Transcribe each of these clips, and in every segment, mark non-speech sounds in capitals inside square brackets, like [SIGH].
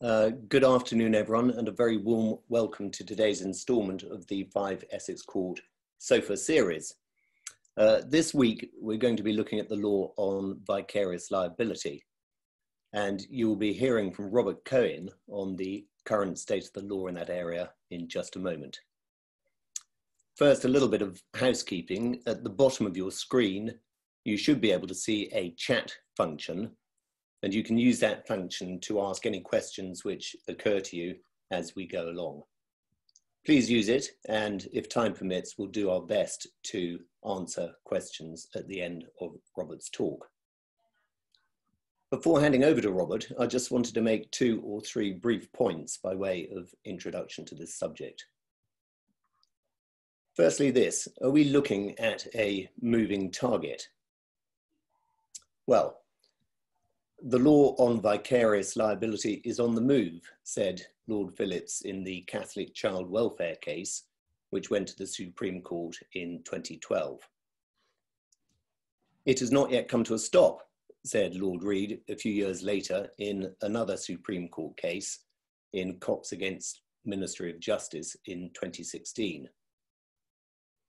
Uh, good afternoon, everyone, and a very warm welcome to today's instalment of the Five Essex Court SOFA series. Uh, this week, we're going to be looking at the law on vicarious liability, and you will be hearing from Robert Cohen on the current state of the law in that area in just a moment. First, a little bit of housekeeping. At the bottom of your screen, you should be able to see a chat function and you can use that function to ask any questions which occur to you as we go along. Please use it, and if time permits, we'll do our best to answer questions at the end of Robert's talk. Before handing over to Robert, I just wanted to make two or three brief points by way of introduction to this subject. Firstly, this, are we looking at a moving target? Well, the law on vicarious liability is on the move, said Lord Phillips in the Catholic child welfare case, which went to the Supreme Court in 2012. It has not yet come to a stop, said Lord Reed a few years later in another Supreme Court case in Cox against Ministry of Justice in 2016.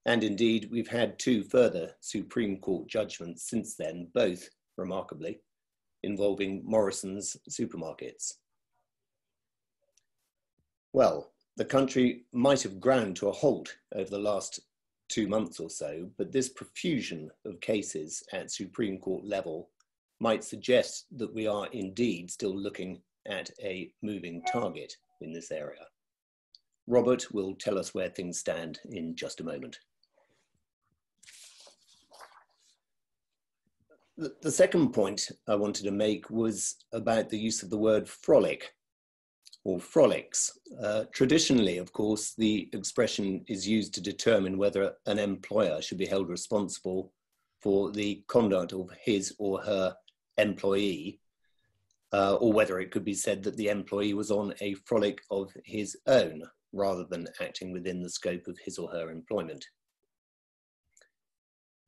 And indeed, we've had two further Supreme Court judgments since then, both, remarkably, involving Morrison's supermarkets. Well, the country might have ground to a halt over the last two months or so, but this profusion of cases at Supreme Court level might suggest that we are indeed still looking at a moving target in this area. Robert will tell us where things stand in just a moment. The, second point I wanted to make was about the use of the word frolic or frolics. Uh, traditionally, of course, the expression is used to determine whether an employer should be held responsible for the conduct of his or her employee, uh, or whether it could be said that the employee was on a frolic of his own rather than acting within the scope of his or her employment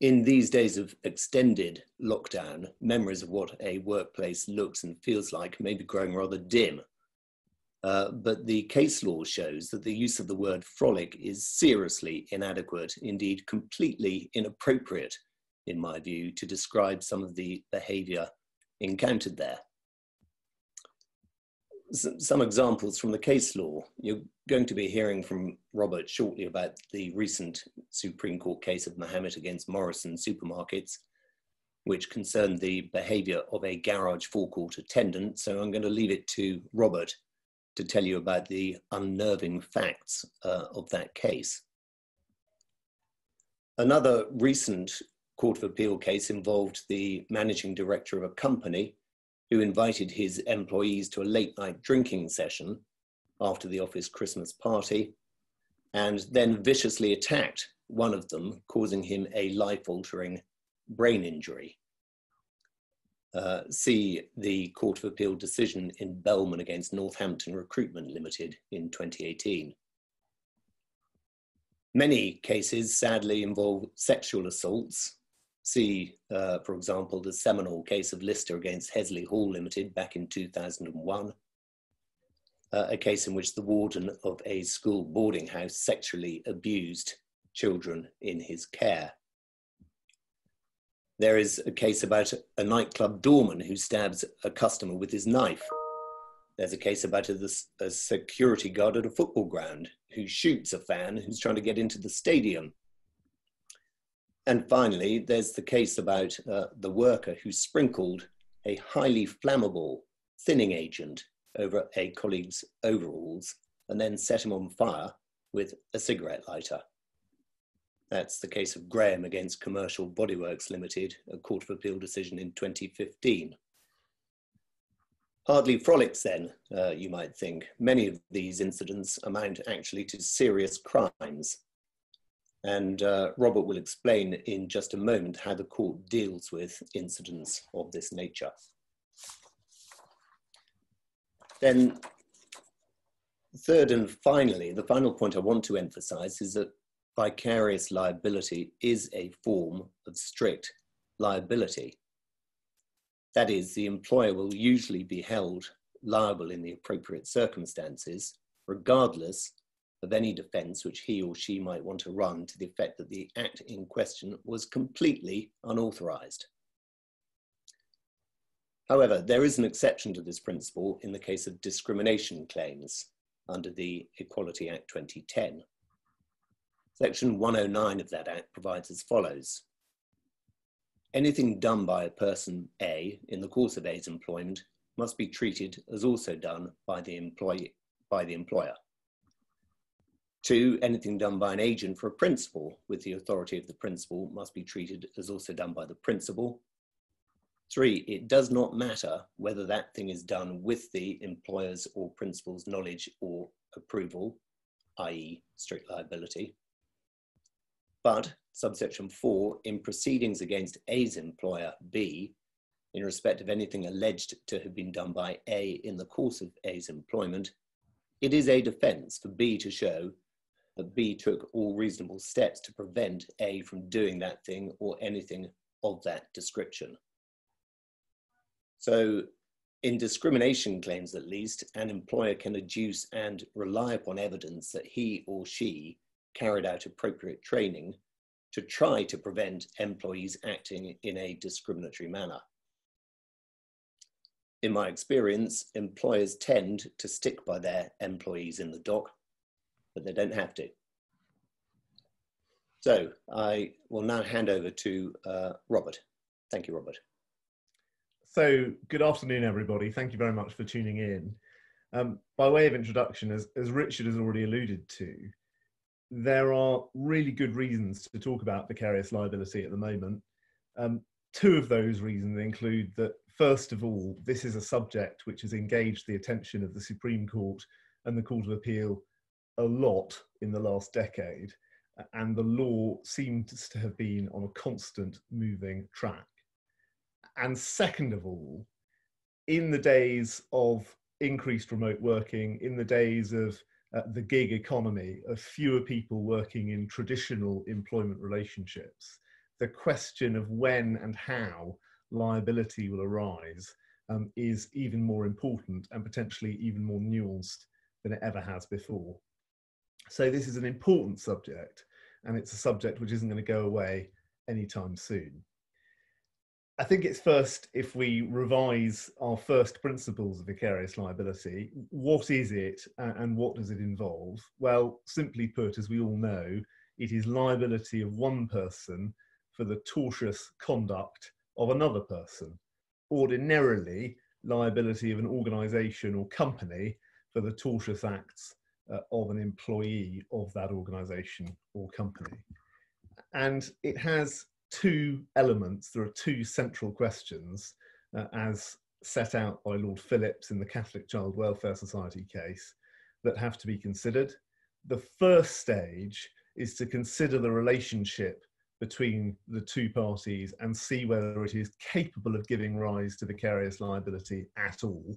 in these days of extended lockdown, memories of what a workplace looks and feels like may be growing rather dim. Uh, but the case law shows that the use of the word frolic is seriously inadequate, indeed completely inappropriate, in my view, to describe some of the behavior encountered there some examples from the case law. You're going to be hearing from Robert shortly about the recent Supreme Court case of Mohamud against Morrison supermarkets, which concerned the behavior of a garage forecourt attendant. So I'm going to leave it to Robert to tell you about the unnerving facts uh, of that case. Another recent Court of Appeal case involved the managing director of a company who invited his employees to a late night drinking session after the office Christmas party, and then viciously attacked one of them, causing him a life altering brain injury. Uh, see the Court of Appeal decision in Bellman against Northampton Recruitment Limited in 2018. Many cases sadly involve sexual assaults, See, uh, for example, the seminal case of Lister against Hesley Hall Limited back in 2001, uh, a case in which the warden of a school boarding house sexually abused children in his care. There is a case about a nightclub doorman who stabs a customer with his knife. There's a case about a, a security guard at a football ground who shoots a fan who's trying to get into the stadium and finally, there's the case about uh, the worker who sprinkled a highly flammable thinning agent over a colleague's overalls and then set him on fire with a cigarette lighter. That's the case of Graham against Commercial Bodyworks Limited, a Court of Appeal decision in 2015. Hardly frolics then, uh, you might think. Many of these incidents amount actually to serious crimes and uh, Robert will explain in just a moment how the court deals with incidents of this nature. Then, third and finally, the final point I want to emphasize is that vicarious liability is a form of strict liability. That is, the employer will usually be held liable in the appropriate circumstances, regardless of any defence which he or she might want to run to the effect that the act in question was completely unauthorised. However, there is an exception to this principle in the case of discrimination claims under the Equality Act 2010. Section 109 of that Act provides as follows. Anything done by a person A in the course of A's employment must be treated as also done by the, employee, by the employer. Two, anything done by an agent for a principal with the authority of the principal must be treated as also done by the principal. Three, it does not matter whether that thing is done with the employer's or principal's knowledge or approval, i.e. strict liability. But subsection four, in proceedings against A's employer, B, in respect of anything alleged to have been done by A in the course of A's employment, it is a defence for B to show that B took all reasonable steps to prevent A from doing that thing or anything of that description. So in discrimination claims, at least, an employer can adduce and rely upon evidence that he or she carried out appropriate training to try to prevent employees acting in a discriminatory manner. In my experience, employers tend to stick by their employees in the dock, but they don't have to. So I will now hand over to uh, Robert. Thank you, Robert. So, good afternoon, everybody. Thank you very much for tuning in. Um, by way of introduction, as, as Richard has already alluded to, there are really good reasons to talk about vicarious liability at the moment. Um, two of those reasons include that, first of all, this is a subject which has engaged the attention of the Supreme Court and the Court of Appeal a lot in the last decade, and the law seems to have been on a constant moving track and second of all, in the days of increased remote working, in the days of uh, the gig economy, of fewer people working in traditional employment relationships, the question of when and how liability will arise um, is even more important and potentially even more nuanced than it ever has before. So, this is an important subject, and it's a subject which isn't going to go away anytime soon. I think it's first if we revise our first principles of vicarious liability. What is it and what does it involve? Well, simply put, as we all know, it is liability of one person for the tortious conduct of another person. Ordinarily, liability of an organisation or company for the tortious acts uh, of an employee of that organisation or company. And it has two elements, there are two central questions uh, as set out by Lord Phillips in the Catholic Child Welfare Society case that have to be considered. The first stage is to consider the relationship between the two parties and see whether it is capable of giving rise to vicarious liability at all.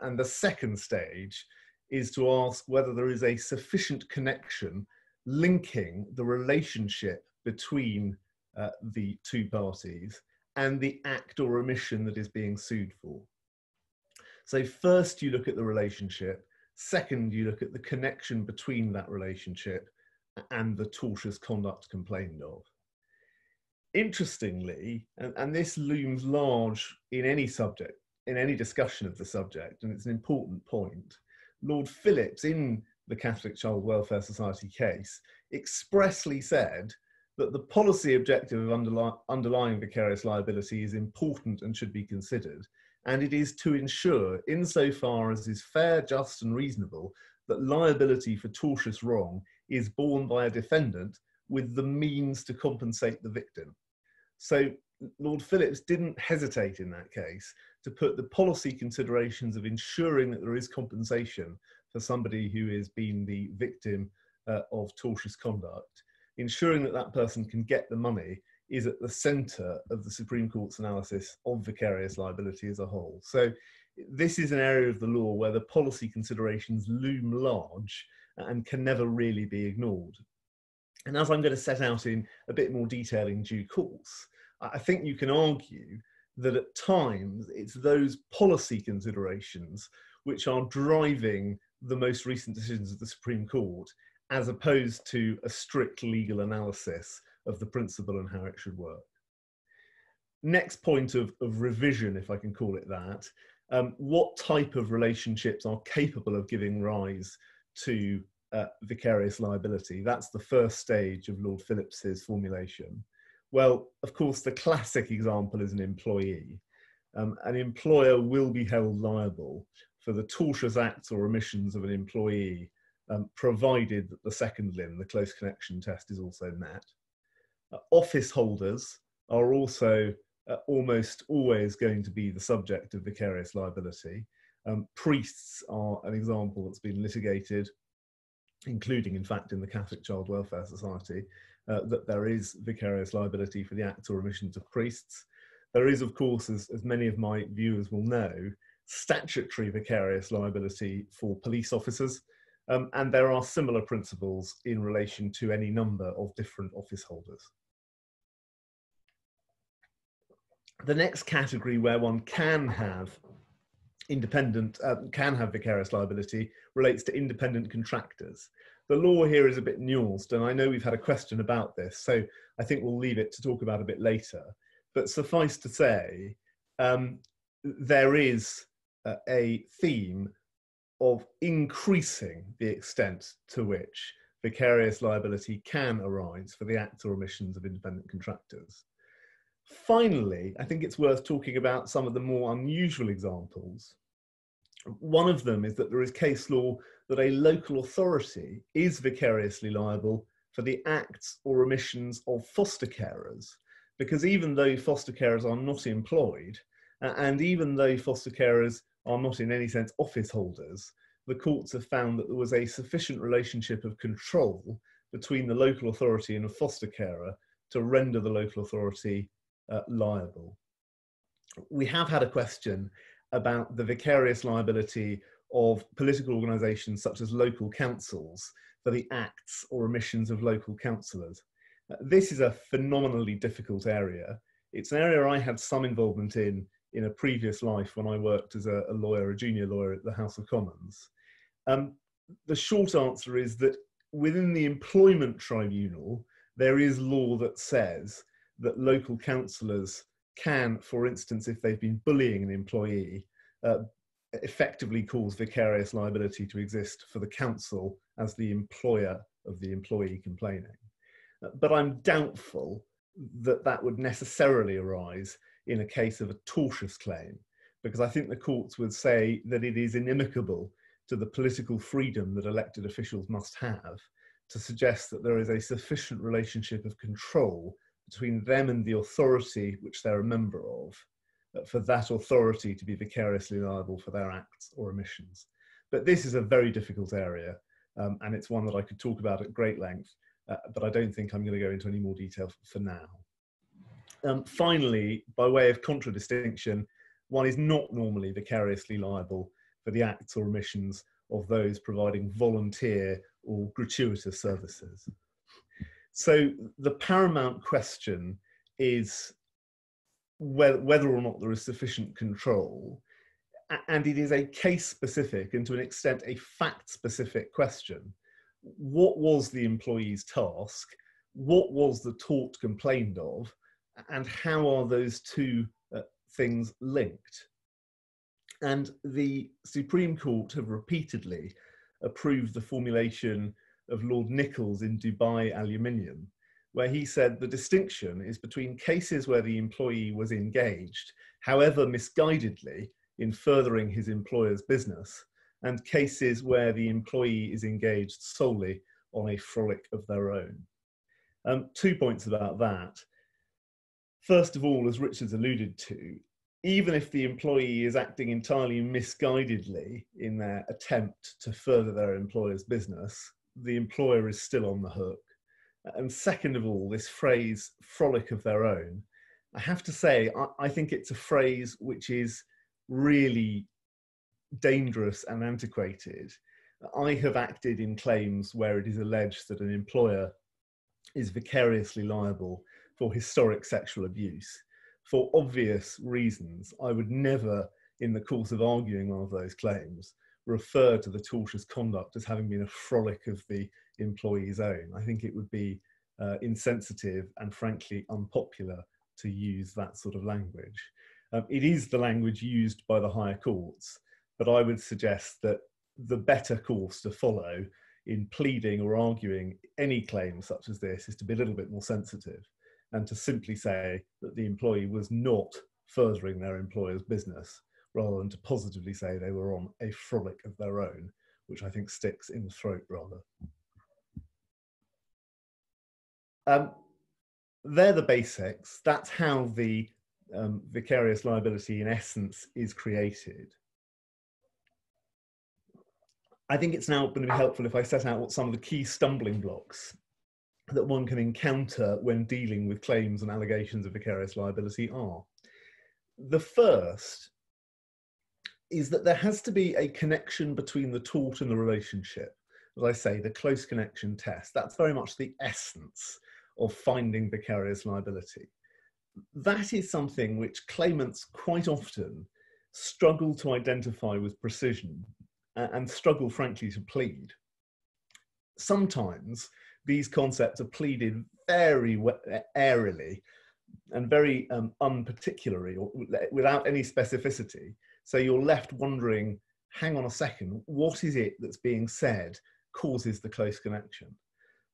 And the second stage is to ask whether there is a sufficient connection linking the relationship between uh, the two parties and the act or omission that is being sued for. So, first, you look at the relationship. Second, you look at the connection between that relationship and the tortious conduct complained of. Interestingly, and, and this looms large in any subject, in any discussion of the subject, and it's an important point, Lord Phillips, in the Catholic Child Welfare Society case, expressly said that the policy objective of underlying vicarious liability is important and should be considered, and it is to ensure, insofar as is fair, just, and reasonable, that liability for tortious wrong is borne by a defendant with the means to compensate the victim. So Lord Phillips didn't hesitate in that case to put the policy considerations of ensuring that there is compensation for somebody who has been the victim uh, of tortious conduct ensuring that that person can get the money is at the centre of the Supreme Court's analysis of vicarious liability as a whole. So, this is an area of the law where the policy considerations loom large and can never really be ignored. And as I'm going to set out in a bit more detail in due course, I think you can argue that at times it's those policy considerations which are driving the most recent decisions of the Supreme Court, as opposed to a strict legal analysis of the principle and how it should work. Next point of, of revision, if I can call it that, um, what type of relationships are capable of giving rise to uh, vicarious liability? That's the first stage of Lord Phillips's formulation. Well, of course, the classic example is an employee. Um, an employer will be held liable for the tortious acts or omissions of an employee, um, provided that the second limb, the close connection test, is also met. Uh, office holders are also uh, almost always going to be the subject of vicarious liability. Um, priests are an example that's been litigated, including, in fact, in the Catholic Child Welfare Society, uh, that there is vicarious liability for the acts or omissions of priests. There is, of course, as, as many of my viewers will know, statutory vicarious liability for police officers. Um, and there are similar principles in relation to any number of different office holders. The next category where one can have independent, uh, can have vicarious liability relates to independent contractors the law here is a bit nuanced, and I know we've had a question about this, so I think we'll leave it to talk about a bit later. But suffice to say, um, there is uh, a theme of increasing the extent to which vicarious liability can arise for the acts or omissions of independent contractors. Finally, I think it's worth talking about some of the more unusual examples. One of them is that there is case law that a local authority is vicariously liable for the acts or omissions of foster carers. Because even though foster carers are not employed, and even though foster carers are not in any sense office holders, the courts have found that there was a sufficient relationship of control between the local authority and a foster carer to render the local authority uh, liable. We have had a question about the vicarious liability of political organisations such as local councils for the acts or omissions of local councillors. Uh, this is a phenomenally difficult area. It's an area I had some involvement in in a previous life when I worked as a, a lawyer, a junior lawyer at the House of Commons. Um, the short answer is that within the employment tribunal, there is law that says that local councillors can, for instance, if they've been bullying an employee, uh, effectively cause vicarious liability to exist for the council as the employer of the employee complaining. Uh, but I'm doubtful that that would necessarily arise in a case of a tortious claim, because I think the courts would say that it is inimical to the political freedom that elected officials must have to suggest that there is a sufficient relationship of control between them and the authority which they're a member of for that authority to be vicariously liable for their acts or omissions. But this is a very difficult area, um, and it's one that I could talk about at great length, uh, but I don't think I'm going to go into any more detail for now. Um, finally, by way of contradistinction, one is not normally vicariously liable for the acts or omissions of those providing volunteer or gratuitous services. So the paramount question is whether, or not there is sufficient control. And it is a case specific and to an extent a fact specific question. What was the employee's task? What was the tort complained of? And how are those two uh, things linked? And the Supreme Court have repeatedly approved the formulation of Lord Nicholls in Dubai Aluminium, where he said the distinction is between cases where the employee was engaged, however misguidedly, in furthering his employer's business, and cases where the employee is engaged solely on a frolic of their own. Um, two points about that. First of all, as Richard's alluded to, even if the employee is acting entirely misguidedly in their attempt to further their employer's business, the employer is still on the hook. And second of all, this phrase frolic of their own, I have to say, I, I think it's a phrase which is really dangerous and antiquated. I have acted in claims where it is alleged that an employer is vicariously liable for historic sexual abuse. for obvious reasons, I would never, in the course of arguing one of those claims, refer to the tortious conduct as having been a frolic of the employee's own. I think it would be uh, insensitive and frankly unpopular to use that sort of language. Um, it is the language used by the higher courts, but I would suggest that the better course to follow in pleading or arguing any claim such as this is to be a little bit more sensitive and to simply say that the employee was not furthering their employer's business rather than to positively say they were on a frolic of their own, which I think sticks in the throat rather. Um, they're the basics. That's how the um, vicarious liability, in essence, is created. I think it's now going to be helpful if I set out what some of the key stumbling blocks that one can encounter when dealing with claims and allegations of vicarious liability are. The first is that there has to be a connection between the tort and the relationship. As I say, the close connection test. That's very much the essence of finding vicarious liability. That is something which claimants quite often struggle to identify with precision and struggle, frankly, to plead. Sometimes these concepts are pleaded very airily and very um, unparticularly or without any specificity. So you're left wondering, hang on a second, what is it that's being said causes the close connection?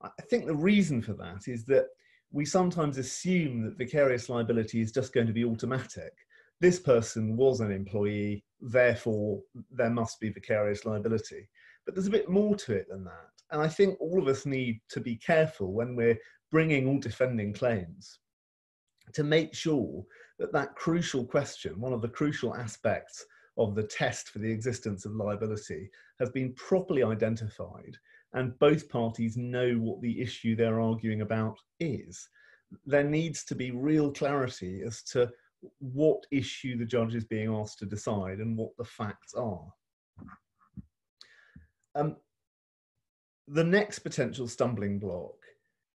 I think the reason for that is that we sometimes assume that vicarious liability is just going to be automatic. This person was an employee, therefore there must be vicarious liability. But there's a bit more to it than that. And I think all of us need to be careful when we're bringing or defending claims to make sure that that crucial question, one of the crucial aspects of the test for the existence of liability, has been properly identified and both parties know what the issue they're arguing about is. There needs to be real clarity as to what issue the judge is being asked to decide and what the facts are. Um, the next potential stumbling block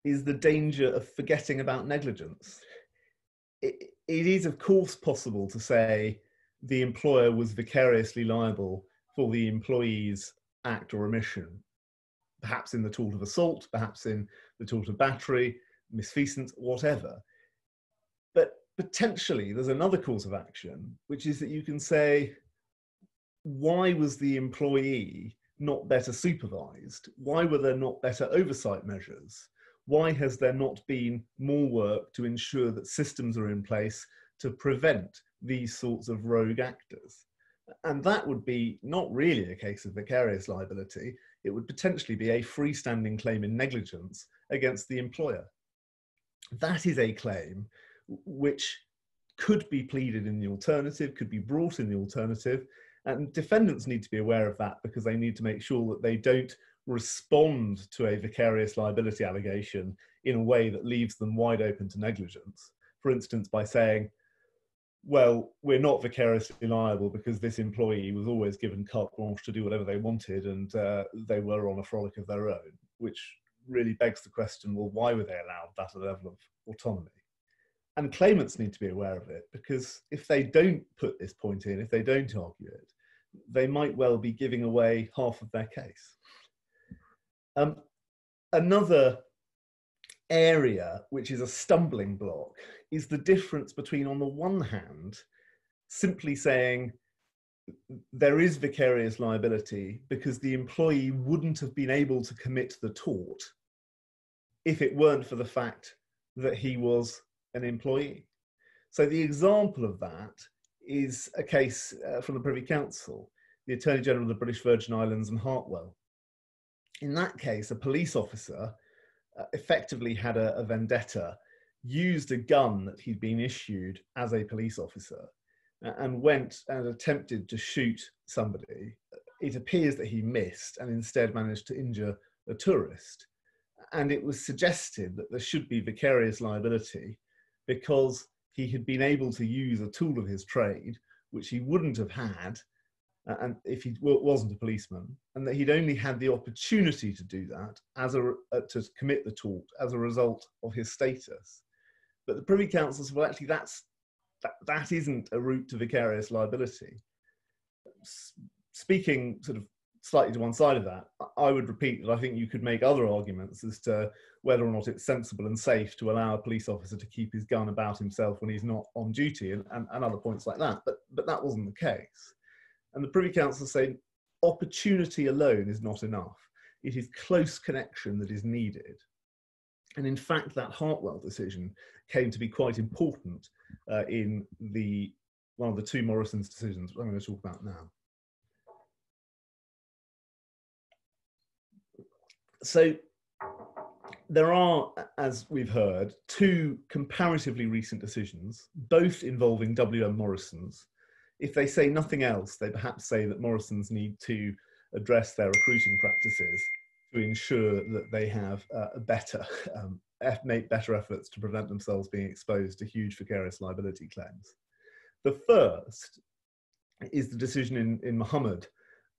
is the danger of forgetting about negligence. It, it is, of course, possible to say the employer was vicariously liable for the employee's act or omission, perhaps in the tort of assault, perhaps in the tort of battery, misfeasance, whatever. But potentially, there's another cause of action, which is that you can say, why was the employee not better supervised? Why were there not better oversight measures? Why has there not been more work to ensure that systems are in place to prevent these sorts of rogue actors? And that would be not really a case of vicarious liability. It would potentially be a freestanding claim in negligence against the employer. That is a claim which could be pleaded in the alternative, could be brought in the alternative, and defendants need to be aware of that because they need to make sure that they don't respond to a vicarious liability allegation in a way that leaves them wide open to negligence. For instance, by saying, well, we're not vicariously liable because this employee was always given carte blanche to do whatever they wanted and uh, they were on a frolic of their own, which really begs the question well, why were they allowed that level of autonomy? And claimants need to be aware of it because if they don't put this point in, if they don't argue it, they might well be giving away half of their case. Um, another area which is a stumbling block is the difference between, on the one hand, simply saying there is vicarious liability because the employee wouldn't have been able to commit the tort if it weren't for the fact that he was an employee. So the example of that is a case uh, from the Privy Council, the Attorney General of the British Virgin Islands and Hartwell. In that case, a police officer uh, effectively had a, a, vendetta, used a gun that he'd been issued as a police officer, and went and attempted to shoot somebody. It appears that he missed and instead managed to injure a tourist. And it was suggested that there should be vicarious liability because he had been able to use a tool of his trade, which he wouldn't have had uh, and if he wasn't a policeman, and that he'd only had the opportunity to do that as a uh, to commit the tort as a result of his status. But the Privy Council said, well, actually, that's that, that isn't a route to vicarious liability. S- speaking sort of slightly to one side of that, I would repeat that I think you could make other arguments as to whether or not it's sensible and safe to allow a police officer to keep his gun about himself when he's not on duty and, and, and other points like that. But, but that wasn't the case. And the Privy Council say opportunity alone is not enough. It is close connection that is needed. And in fact, that Hartwell decision came to be quite important uh, in the one of the two Morrison's decisions I'm going to talk about now. So there are, as we've heard, two comparatively recent decisions, both involving WM Morrison's. If they say nothing else, they perhaps say that Morrison's need to address their recruiting practices to ensure that they have uh, a better, um, make better efforts to prevent themselves being exposed to huge vicarious liability claims. The first is the decision in, in Mohamud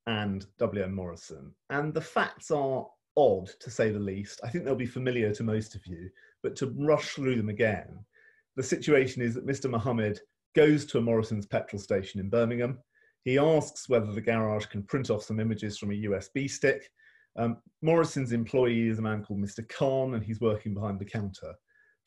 and WM Morrison. And the facts are odd, to say the least. I think they'll be familiar to most of you, but to rush through them again, the situation is that Mr. Mohamud goes to a Morrison's petrol station in Birmingham. He asks whether the garage can print off some images from a USB stick. Um, Morrison's employee is a man called Mr. Khan, and he's working behind the counter.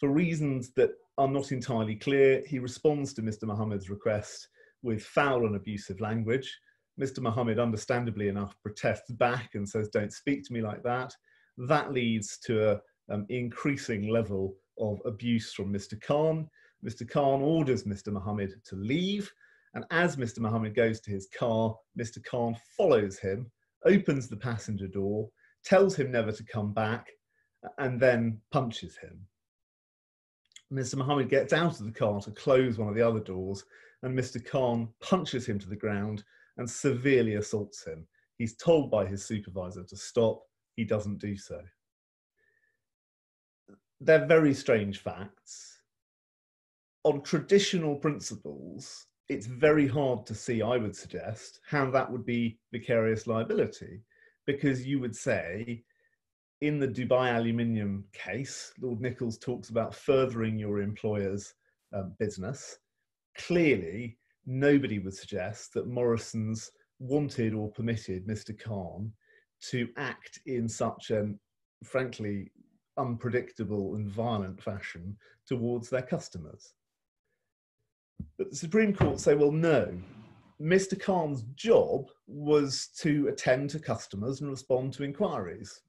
For reasons that are not entirely clear, he responds to Mr. Mohamud's request with foul and abusive language. Mr. Mohamud, understandably enough, protests back and says, Don't speak to me like that. That leads to an um, increasing level of abuse from Mr. Khan. Mr. Khan orders Mr. Mohamud to leave. And as Mr. Mohamud goes to his car, Mr. Khan follows him, opens the passenger door, tells him never to come back, and then punches him. Mr. Mohamud gets out of the car to close one of the other doors, and Mr. Khan punches him to the ground and severely assaults him. He's told by his supervisor to stop, he doesn't do so. They're very strange facts. On traditional principles, it's very hard to see, I would suggest, how that would be vicarious liability, because you would say, in the Dubai aluminium case, Lord Nicholls talks about furthering your employer's um, business. Clearly, nobody would suggest that Morrison's wanted or permitted Mr. Khan to act in such an, frankly, unpredictable and violent fashion towards their customers. But the Supreme Court say, well, no, Mr. Khan's job was to attend to customers and respond to inquiries.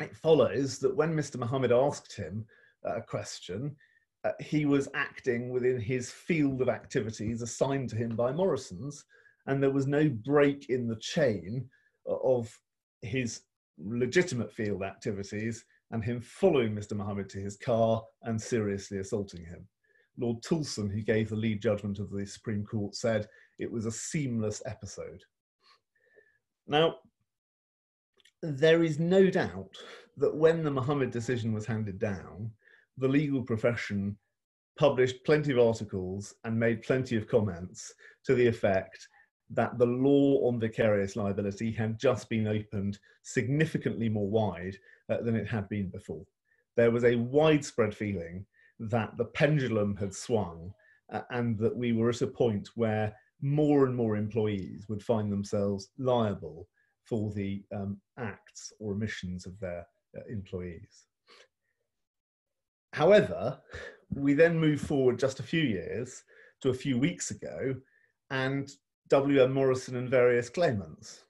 It follows that when Mr. Mohamud asked him a question, uh, he was acting within his field of activities assigned to him by Morrison's, and there was no break in the chain of his legitimate field activities and him following Mr. Mohamud to his car and seriously assaulting him. Lord Toulson, who gave the lead judgment of the Supreme Court, said it was a seamless episode. Now, there is no doubt that when the Mohamud decision was handed down, the legal profession published plenty of articles and made plenty of comments to the effect that the law on vicarious liability had just been opened significantly more wide uh, than it had been before. There was a widespread feeling that the pendulum had swung uh, and that we were at a point where more and more employees would find themselves liable for the um, acts or omissions of their uh, employees. However, we then move forward just a few years to a few weeks ago and W.M. Morrison and various claimants.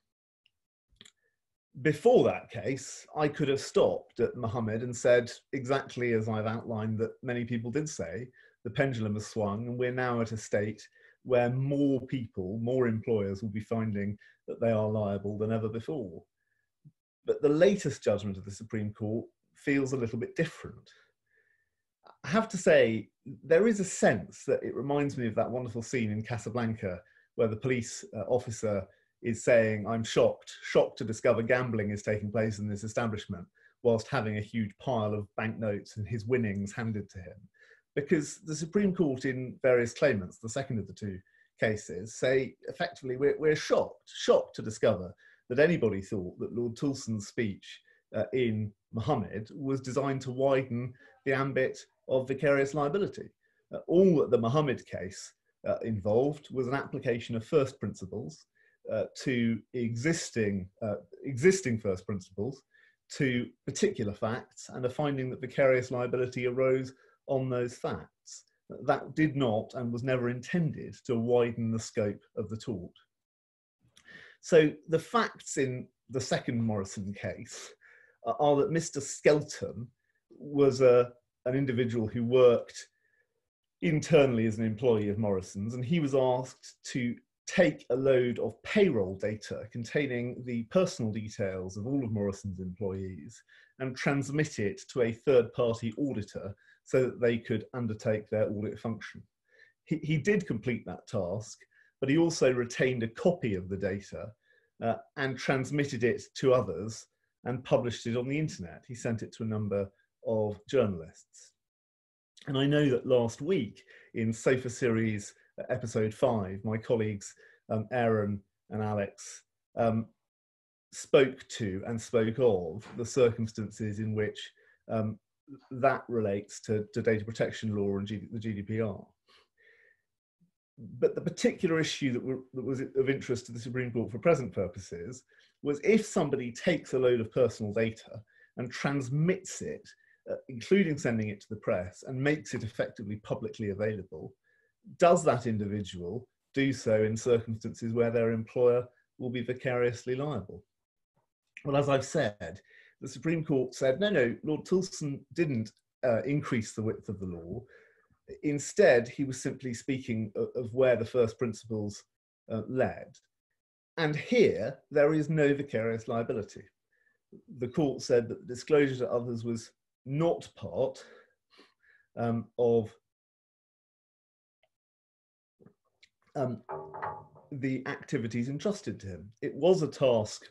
Before that case, I could have stopped at Mohamud and said exactly as I've outlined that many people did say the pendulum has swung, and we're now at a state where more people, more employers will be finding that they are liable than ever before. But the latest judgment of the Supreme Court feels a little bit different. I have to say, there is a sense that it reminds me of that wonderful scene in Casablanca where the police uh, officer is saying, I'm shocked, shocked to discover gambling is taking place in this establishment, whilst having a huge pile of banknotes and his winnings handed to him. Because the Supreme Court, in various claimants, the second of the two cases, say effectively, we're, we're shocked, shocked to discover that anybody thought that Lord Toulson's speech uh, in Mohamud was designed to widen the ambit of vicarious liability. Uh, all that the Mohamud case uh, involved was an application of first principles uh, to existing, uh, existing first principles to particular facts and a finding that vicarious liability arose on those facts. That did not and was never intended to widen the scope of the tort. So the facts in the second Morrison case are that Mr. Skelton was a, an individual who worked internally as an employee of Morrison's, and he was asked to take a load of payroll data containing the personal details of all of Morrison's employees and transmit it to a third party auditor so that they could undertake their audit function. He, he did complete that task, but he also retained a copy of the data uh, and transmitted it to others and published it on the internet. He sent it to a number of journalists. And I know that last week in Sofa Series uh, episode five, my colleagues um, Aaron and Alex um, spoke to and spoke of the circumstances in which um, that relates to, to, data protection law and G- the GDPR. But the particular issue that, were, that was of interest to the Supreme Court for present purposes was if somebody takes a load of personal data and transmits it, uh, including sending it to the press, and makes it effectively publicly available, does that individual do so in circumstances where their employer will be vicariously liable? Well, as I've said, the Supreme Court said, no, no, Lord Toulson didn't uh, increase the width of the law. Instead, he was simply speaking of, of where the first principles uh, led. And here, there is no vicarious liability. The court said that the disclosure to others was not part um, of um, the activities entrusted to him. It was a task,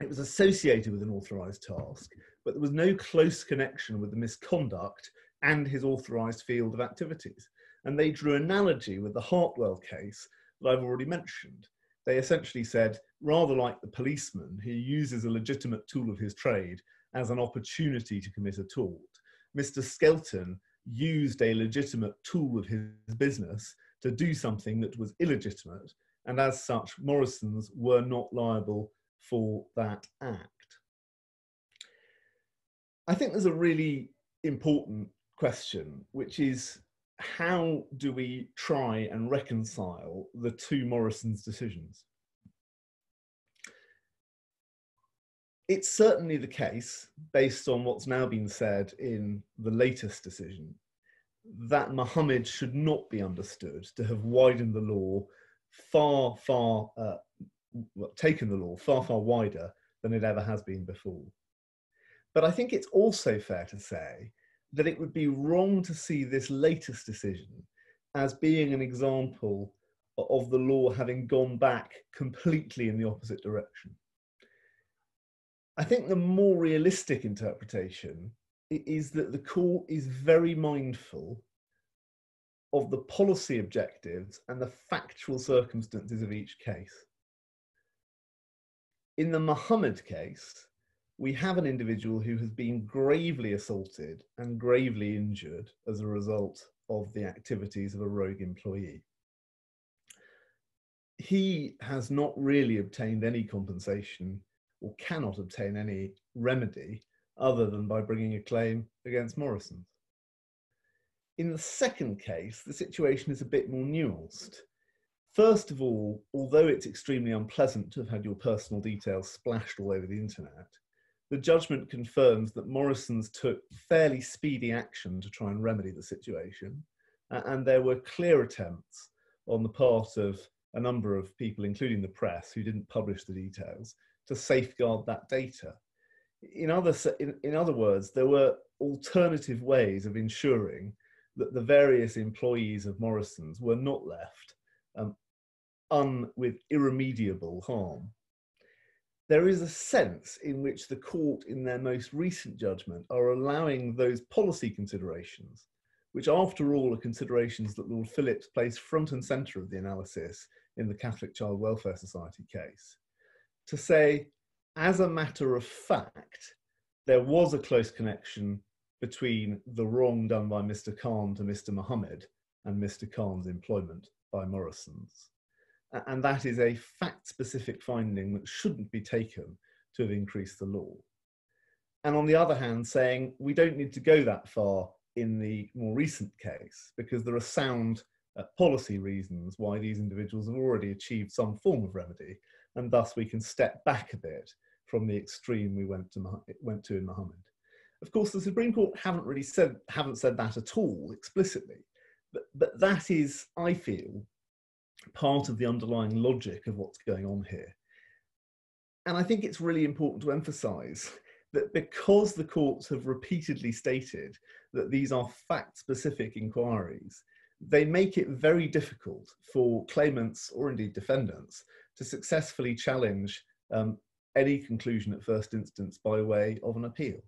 it was associated with an authorised task, but there was no close connection with the misconduct and his authorised field of activities. And they drew analogy with the Hartwell case that I've already mentioned. They essentially said, rather like the policeman who uses a legitimate tool of his trade as an opportunity to commit a tort, Mr. Skelton used a legitimate tool of his business to do something that was illegitimate, and as such, Morrison's were not liable for that act. I think there's a really important question, which is how do we try and reconcile the two Morrison's decisions? It's certainly the case, based on what's now been said in the latest decision, that Mohamud should not be understood to have widened the law far, far, uh, well, taken the law far, far wider than it ever has been before. But I think it's also fair to say that it would be wrong to see this latest decision as being an example of the law having gone back completely in the opposite direction. I think the more realistic interpretation is that the court is very mindful of the policy objectives and the factual circumstances of each case. In the Mohamud case, we have an individual who has been gravely assaulted and gravely injured as a result of the activities of a rogue employee. He has not really obtained any compensation or cannot obtain any remedy other than by bringing a claim against Morrison. In the second case, the situation is a bit more nuanced. First of all, although it's extremely unpleasant to have had your personal details splashed all over the internet, the judgment confirms that Morrison's took fairly speedy action to try and remedy the situation, and there were clear attempts on the part of a number of people, including the press, who didn't publish the details, to safeguard that data in other in, in other words, there were alternative ways of ensuring that the various employees of Morrison's were not left um, un with irremediable harm. There is a sense in which the court, in their most recent judgment, are allowing those policy considerations, which, after all, are considerations that Lord Phillips placed front and centre of the analysis in the Catholic Child Welfare Society case, to say as a matter of fact, there was a close connection between the wrong done by Mr. Khan to Mr. Mohamud and Mr. Khan's employment by Morrison's. And that is a fact specific finding that shouldn't be taken to have increased the law. And on the other hand, saying we don't need to go that far in the more recent case because there are sound uh, policy reasons why these individuals have already achieved some form of remedy, and thus we can step back a bit from the extreme we went to, went to in Mohamud. Of course, the Supreme Court haven't really said haven't said that at all explicitly, but, but that is, I feel, part of the underlying logic of what's going on here. And I think it's really important to emphasize that because the courts have repeatedly stated that these are fact specific inquiries, they make it very difficult for claimants or indeed defendants to successfully challenge um, any conclusion at first instance by way of an appeal.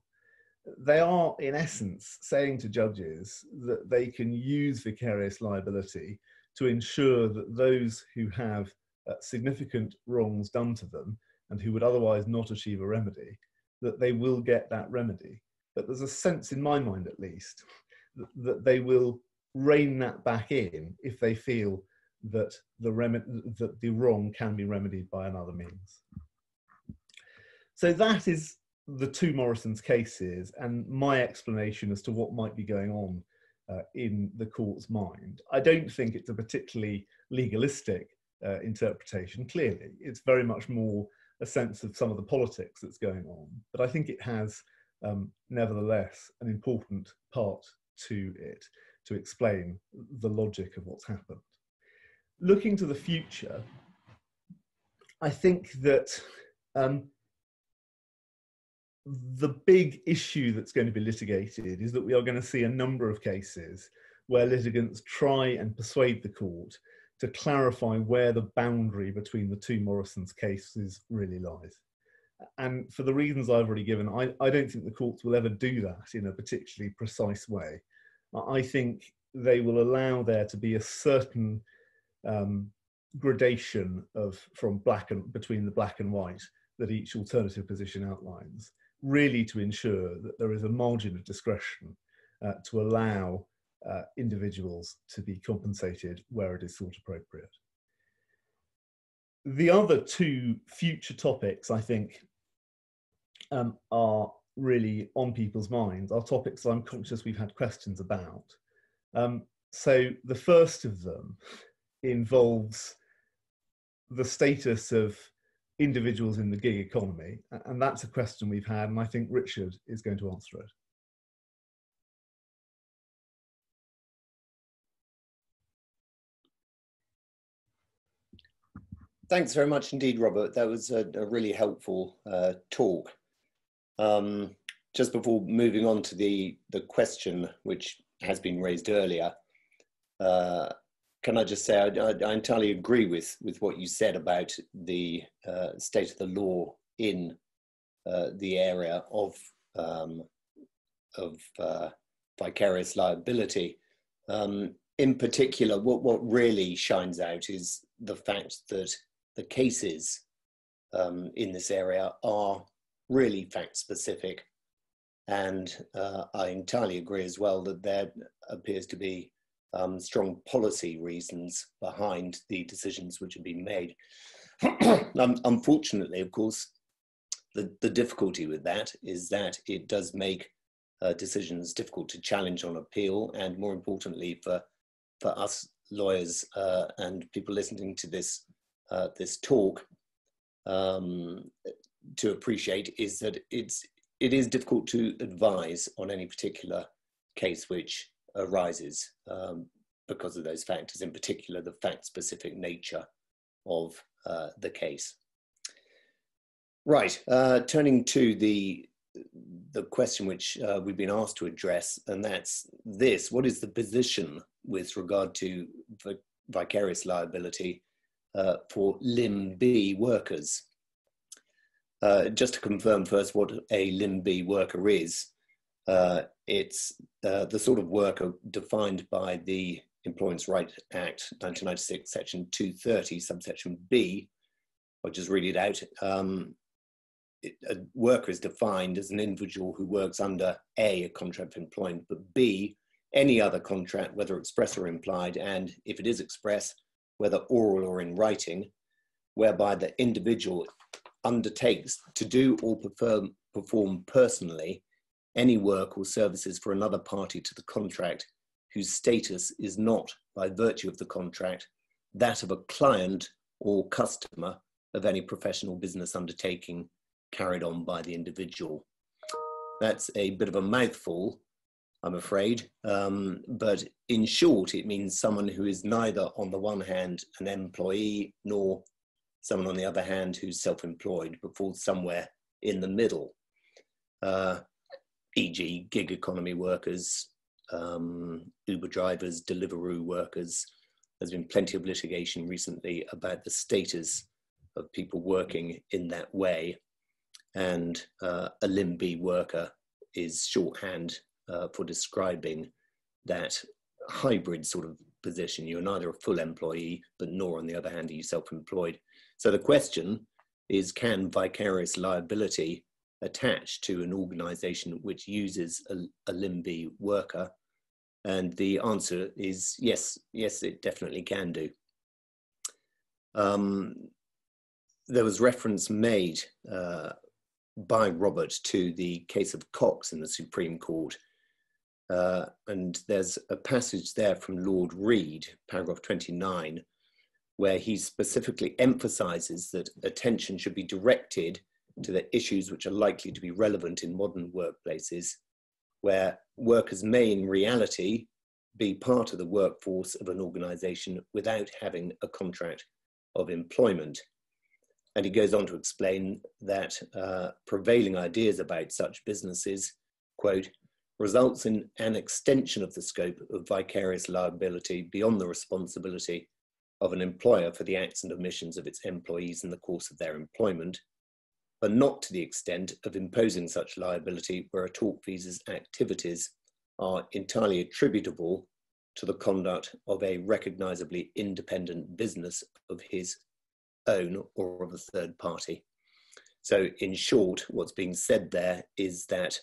They are, in essence, saying to judges that they can use vicarious liability to ensure that those who have uh, significant wrongs done to them and who would otherwise not achieve a remedy, that they will get that remedy. But there's a sense, in my mind at least, that, that they will rein that back in if they feel that the, rem- that the wrong can be remedied by another means. So that is the two Morrison's cases and my explanation as to what might be going on uh, in the court's mind. I don't think it's a particularly legalistic uh, interpretation, clearly. It's very much more a sense of some of the politics that's going on, but I think it has um, nevertheless an important part to it to explain the logic of what's happened. Looking to the future, I think that um, the big issue that's going to be litigated is that we are going to see a number of cases where litigants try and persuade the court to clarify where the boundary between the two Morrison's cases really lies. And for the reasons I've already given, I, I don't think the courts will ever do that in a particularly precise way. I think they will allow there to be a certain um, gradation of from black and between the black and white that each alternative position outlines really to ensure that there is a margin of discretion uh, to allow uh, individuals to be compensated where it is thought appropriate. The other two future topics, I think, um, are really on people's minds, are topics I'm conscious we've had questions about. Um, so the first of them involves the status of individuals in the gig economy? And that's a question we've had, and I think Richard is going to answer it. Thanks very much indeed, Robert. That was a, a really helpful uh, talk. Um, just before moving on to the, the question which has been raised earlier, uh, can I just say I, I, I, entirely agree with with what you said about the uh, state of the law in uh, the area of um, of uh, vicarious liability. Um, in particular, what what really shines out is the fact that the cases um, in this area are really fact specific, and uh, I entirely agree as well that there appears to be um, strong policy reasons behind the decisions which have been made. [CLEARS THROAT] um, unfortunately, of course, the, the difficulty with that is that it does make uh, decisions difficult to challenge on appeal, and more importantly, for for us lawyers uh, and people listening to this uh, this talk um, to appreciate is that it's it is difficult to advise on any particular case which arises um, because of those factors, in particular the fact-specific nature of uh, the case. Right, uh, turning to the the question which uh, we've been asked to address, and that's this: What is the position with regard to vicarious liability uh, for Limb B workers? Uh, just to confirm first what a Limb B worker is, uh, it's uh, the sort of work defined by the Employment Rights Act 1996, section 230, subsection B. I'll just read it out. Um, a worker is defined as an individual who works under A, a contract of employment, but B, any other contract, whether express or implied, and if it is express, whether oral or in writing, whereby the individual undertakes to do or perform, perform personally any work or services for another party to the contract whose status is not, by virtue of the contract, that of a client or customer of any professional business undertaking carried on by the individual. That's a bit of a mouthful, I'm afraid, um, but in short, it means someone who is neither, on the one hand, an employee nor someone on the other hand who's self employed, but falls somewhere in the middle. Uh, e.g., gig economy workers, um, Uber drivers, Deliveroo workers. There's been plenty of litigation recently about the status of people working in that way. And uh, a LIMB worker is shorthand uh, for describing that hybrid sort of position. You're neither a full employee, but nor, on the other hand, are you self employed. So the question is can vicarious liability attach to an organization which uses a, a LIMB worker? And the answer is yes, yes, it definitely can do. Um, there was reference made uh, by Robert to the case of Cox in the Supreme Court. Uh, and there's a passage there from Lord Reed, paragraph 29, where he specifically emphasizes that attention should be directed to the issues which are likely to be relevant in modern workplaces, where workers may in reality be part of the workforce of an organization without having a contract of employment. And he goes on to explain that uh, prevailing ideas about such businesses, quote, results in an extension of the scope of vicarious liability beyond the responsibility of an employer for the acts and omissions of its employees in the course of their employment, but not to the extent of imposing such liability where a talk tortfeasor's activities are entirely attributable to the conduct of a recognizably independent business of his own or of a third party. So, in short, what's being said there is that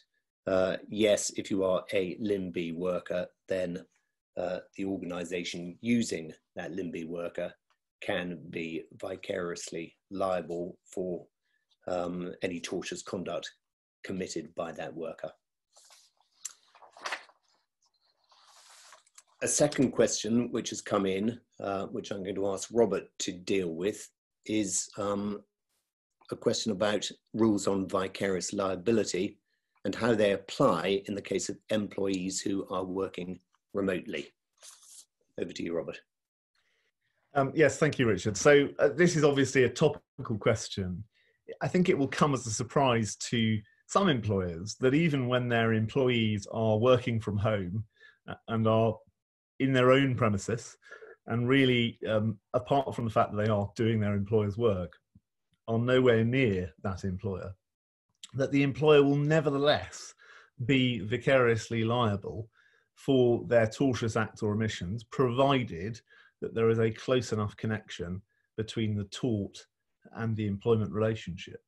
uh, yes, if you are a Limb B worker, then uh, the organization using that Limb B worker can be vicariously liable for um, any tortious conduct committed by that worker. A second question which has come in, uh, which I'm going to ask Robert to deal with, is um, a question about rules on vicarious liability and how they apply in the case of employees who are working remotely. Over to you, Robert. Um, yes, thank you, Richard. So uh, this is obviously a topical question. I think it will come as a surprise to some employers that even when their employees are working from home uh, and are in their own premises, and really, um, apart from the fact that they are doing their employer's work, are nowhere near that employer, that the employer will nevertheless be vicariously liable for their tortious act or omissions, provided that there is a close enough connection between the tort and the employment relationship.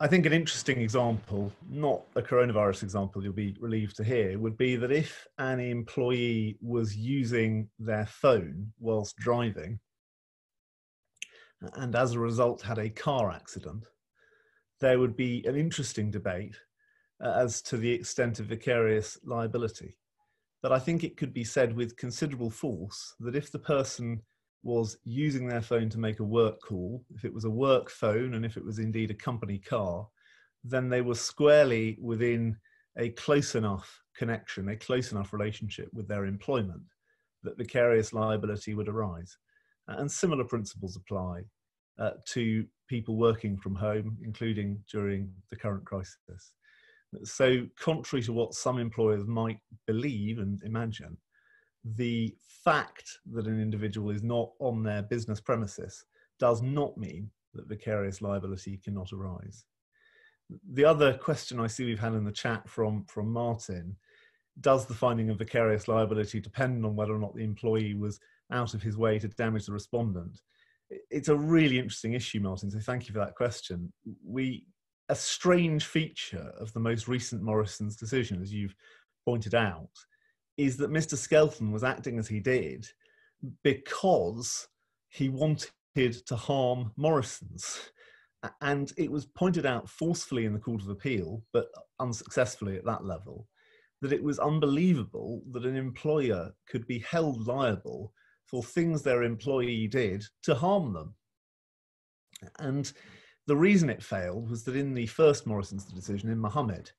I think an interesting example, not a coronavirus example you'll be relieved to hear, would be that if an employee was using their phone whilst driving and as a result had a car accident, there would be an interesting debate uh, as to the extent of vicarious liability. But I think it could be said with considerable force that if the person was using their phone to make a work call, if it was a work phone and if it was indeed a company car, then they were squarely within a close enough connection, a close enough relationship with their employment that vicarious liability would arise. And similar principles apply uh, to people working from home, including during the current crisis. So, contrary to what some employers might believe and imagine, the fact that an individual is not on their business premises does not mean that vicarious liability cannot arise. The other question I see we've had in the chat from, from Martin does the finding of vicarious liability depend on whether or not the employee was out of his way to damage the respondent? it's a really interesting issue, Martin. So thank you for that question. We a strange feature of the most recent Morrison's decision, as you've pointed out, is that Mr. Skelton was acting as he did because he wanted to harm Morrison's. And it was pointed out forcefully in the Court of Appeal, but unsuccessfully at that level, that it was unbelievable that an employer could be held liable for things their employee did to harm them. And the reason it failed was that in the first Morrison's decision in Mohamud,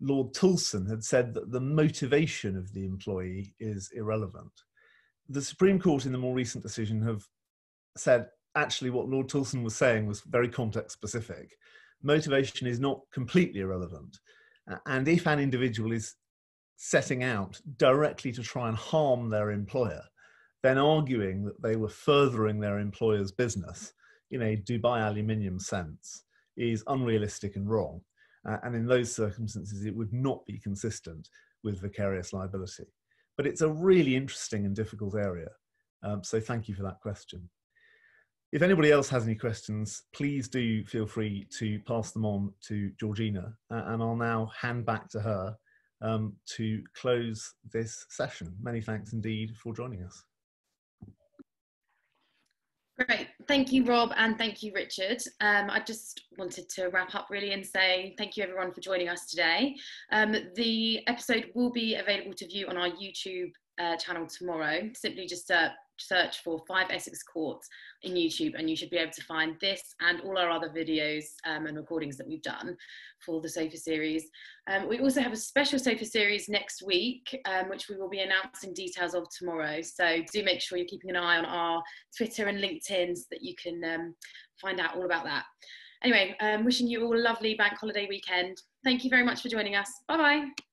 Lord Toulson had said that the motivation of the employee is irrelevant. The Supreme Court in the more recent decision have said actually what Lord Toulson was saying was very context specific. Motivation is not completely irrelevant. And if an individual is setting out directly to try and harm their employer, then arguing that they were furthering their employer's business in a Dubai aluminium sense is unrealistic and wrong. Uh, and in those circumstances, it would not be consistent with vicarious liability. But it's a really interesting and difficult area. Um, so thank you for that question. If anybody else has any questions, please do feel free to pass them on to Georgina, uh, and I'll now hand back to her um, to close this session. Many thanks indeed for joining us. Great. Thank you, Rob, and thank you, Richard. Um, I just wanted to wrap up really and say thank you, everyone, for joining us today. Um, the episode will be available to view on our YouTube uh, channel tomorrow. Simply just uh, search for Five Essex Courts in YouTube, and you should be able to find this and all our other videos um, and recordings that we've done for the sofa series. Um, we also have a special sofa series next week, um, which we will be announcing details of tomorrow. So do make sure you're keeping an eye on our Twitter and LinkedIn so that you can um, find out all about that. Anyway, um, wishing you all a lovely bank holiday weekend. Thank you very much for joining us. Bye bye.